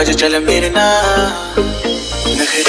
अज चल मेरे ना नखरे